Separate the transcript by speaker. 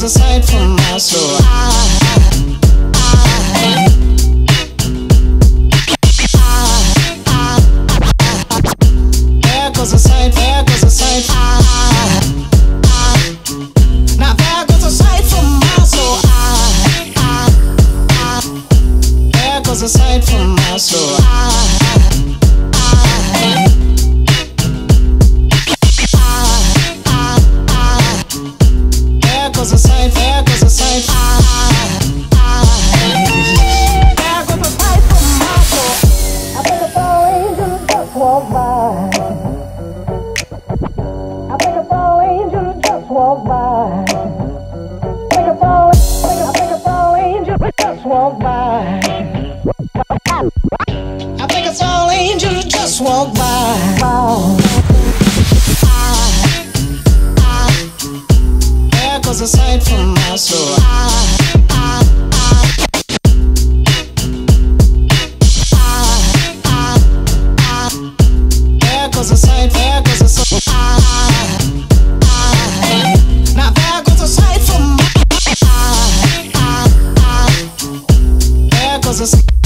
Speaker 1: goes a soul. I, I, there goes a sight, there goes a sight. I, I, there goes a sight from my soul. I, I, I, there goes a sight from my soul. Goes a sight, there goes a sight. I, I, goes a sight from.
Speaker 2: I think I saw angels just walk by. I think I saw angels just walk by. I I I think I saw angels just walk by.
Speaker 1: I think I saw angels just walk by. There goes from my soul. I, I, goes sight, goes sight.